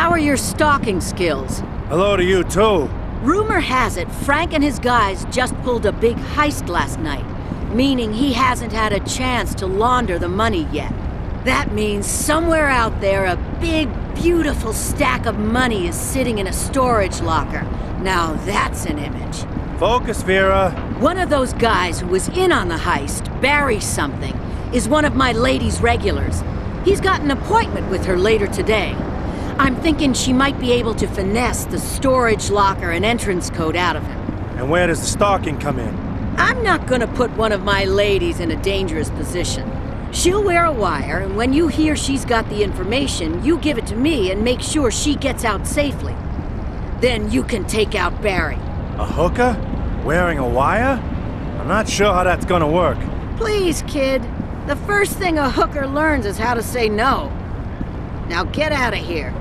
How are your stalking skills? Hello to you, too. Rumor has it Frank and his guys just pulled a big heist last night, meaning he hasn't had a chance to launder the money yet. That means somewhere out there a big, beautiful stack of money is sitting in a storage locker. Now that's an image. Focus, Vera. One of those guys who was in on the heist, Barry something, is one of my lady's regulars. He's got an appointment with her later today. I'm thinking she might be able to finesse the storage locker and entrance code out of him. And where does the stalking come in? I'm not gonna put one of my ladies in a dangerous position. She'll wear a wire, and when you hear she's got the information, you give it to me and make sure she gets out safely. Then you can take out Barry. A hooker? Wearing a wire? I'm not sure how that's gonna work. Please, kid. The first thing a hooker learns is how to say no. Now get out of here.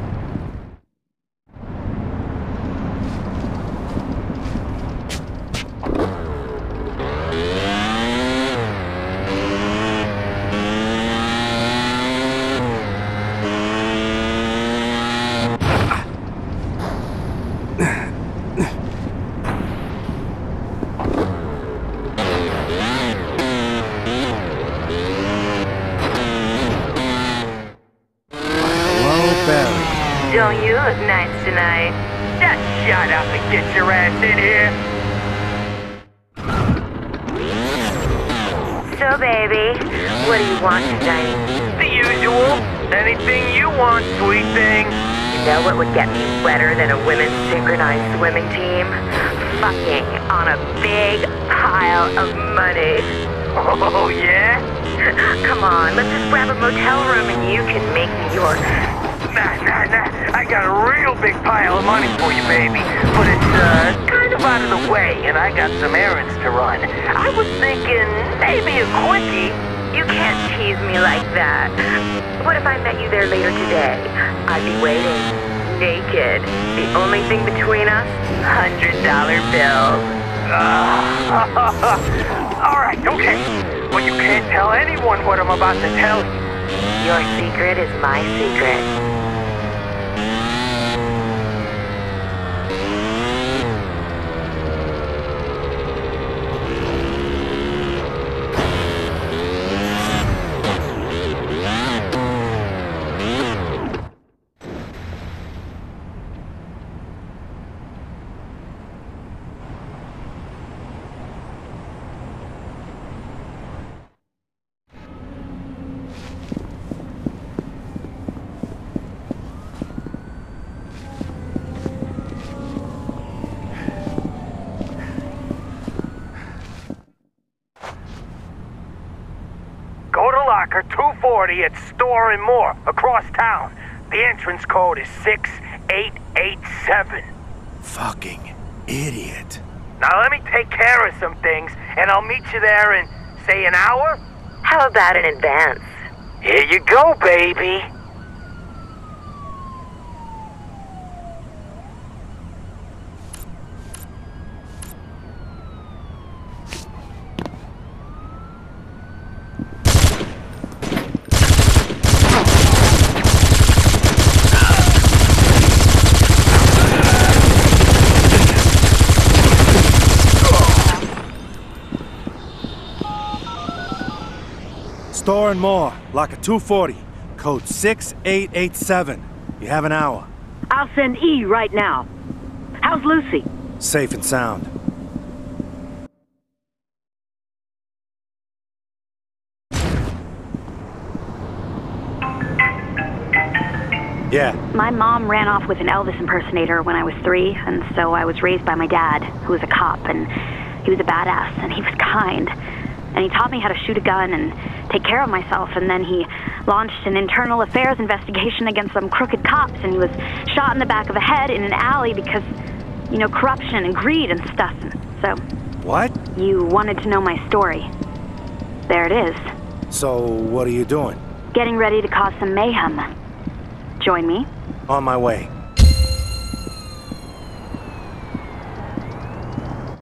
Hello, Barry. Don't you look nice tonight? Just shut up and get your ass in here. So, baby, what do you want tonight? The usual. Anything you want, sweet thing. You know what would get me wetter than a women's synchronized swimming team? Fucking on a big pile of money. Oh, yeah? Come on, let's just grab a motel room and you can make me your Nah, nah, nah. I got a real big pile of money for you, baby. But it's, uh, kind of out of the way, and I got some errands to run. I was thinking maybe a quickie. You can't tease me like that. What if I met you there later today? I'd be waiting. Naked. The only thing between us? Hundred dollar bills. All right, okay. But you can't tell anyone what I'm about to tell you. Your secret is my secret. Go to locker 240 at Store and More across town. The entrance code is 6887. Fucking idiot. Now let me take care of some things, and I'll meet you there in, say, an hour? How about in advance? Here you go, baby. Store and more. Locker 240. Code 6887. You have an hour. I'll send E right now. How's Lucy? Safe and sound. Yeah, My mom ran off with an Elvis impersonator when I was three, and so I was raised by my dad, who was a cop, and he was a badass, and he was kind. And he taught me how to shoot a gun and take care of myself, and then he launched an internal affairs investigation against some crooked cops, and he was shot in the back of the head in an alley because, you know, corruption and greed and stuff. And so, what? you wanted to know my story. There it is. So, what are you doing? Getting ready to cause some mayhem. Join me. On my way.